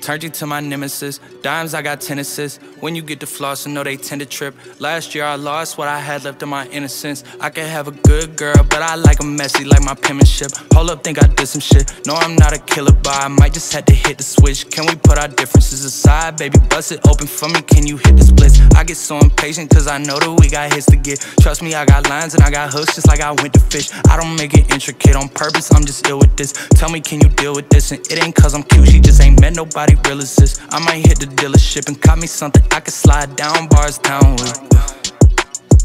Turned you to my nemesis. Dimes, I got ten. When you get the floss, I know they tend to trip. Last year I lost what I had left of my innocence. I can have a good girl, but I like a messy, like my penmanship. Hold up, think I did some shit. No, I'm not a killer, but I might just have to hit the switch. Can we put our differences aside, baby? Bust it open for me. Can you hit the splits? I get so impatient, cause I know that we got hits to get. Trust me, I got lines and I got hooks, just like I went to fish. I don't make it intricate on purpose, I'm just ill with this. Tell me, can you deal with this? And it ain't cause I'm cute, she just ain't met nobody real as this. I might hit the dealership and cop me something I can slide down bars down with.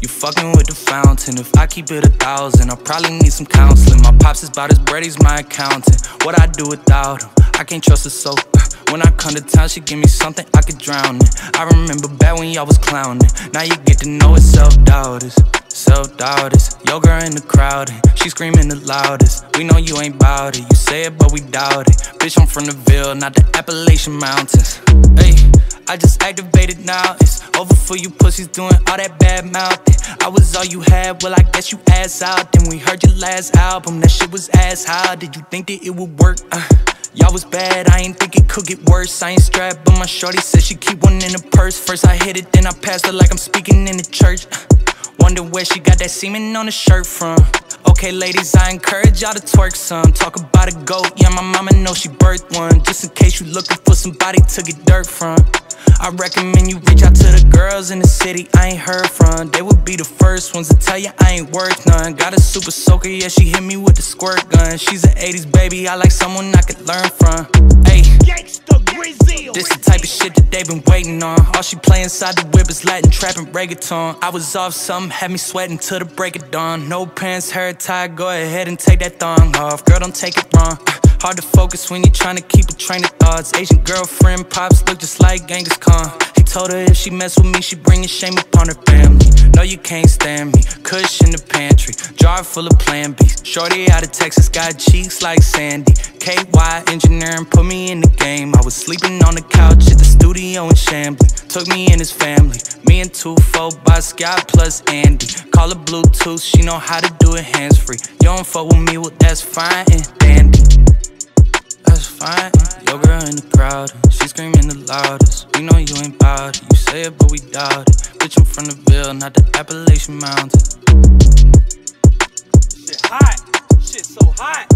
You fucking with the fountain. If I keep it a thousand, I'll probably need some counseling. My pops is about his bread, he's my accountant. What I do without him, I can't trust a soul. When I come to town, she give me something I could drown in. I remember back when y'all was clowning. Now you get to know what self doubt is. Self doubt is your girl in the crowd, and she screaming the loudest. We know you ain't bout it. You say it, but we doubt it. Bitch, I'm from the Ville, not the Appalachian Mountains. Hey. I just activated now. It's over for you pussies doing all that bad mouthing. I was all you had, well, I guess you ass out. Then we heard your last album, that shit was ass. How did you think that it would work? Uh, Y'all was bad, I ain't think it could get worse. I ain't strapped, but my shorty said she keep one in the purse. First I hit it, then I passed it like I'm speaking in the church. Wonder where she got that semen on the shirt from. Okay, ladies, I encourage y'all to twerk some. Talk about a goat, yeah, my mama know she birthed one. Just in case you looking for somebody to get dirt from. I recommend you reach out to the girls in the city I ain't heard from. They would be the first ones to tell you I ain't worth none. Got a super soaker, yeah, she hit me with the squirt gun. She's an 80s baby, I like someone I could learn from. Hey. This the type of shit that they been waiting on. All she play inside the whip is Latin trap and reggaeton. I was off something, had me sweating till the break of dawn. No pants, hair tied, go ahead and take that thong off. Girl, don't take it wrong. Uh, hard to focus when you're trying to keep a train of thoughts. Asian girlfriend pops look just like Genghis Khan. Told her if she mess with me, she bringing shame upon her family. No, you can't stand me. Kush in the pantry, jar full of Plan B. Shorty out of Texas got cheeks like Sandy. KY engineering put me in the game. I was sleeping on the couch at the studio in Chambly. Took me and his family. Me and two four by Scott plus Andy. Call it Bluetooth, she know how to do it hands free. You don't fuck with me, well that's fine and dandy Your girl in the crowd, she screaming the loudest. We know you ain't bout it. You say it, but we doubt it. Bitch, I'm from the Ville, not the Appalachian Mountains. Shit hot. Shit so hot.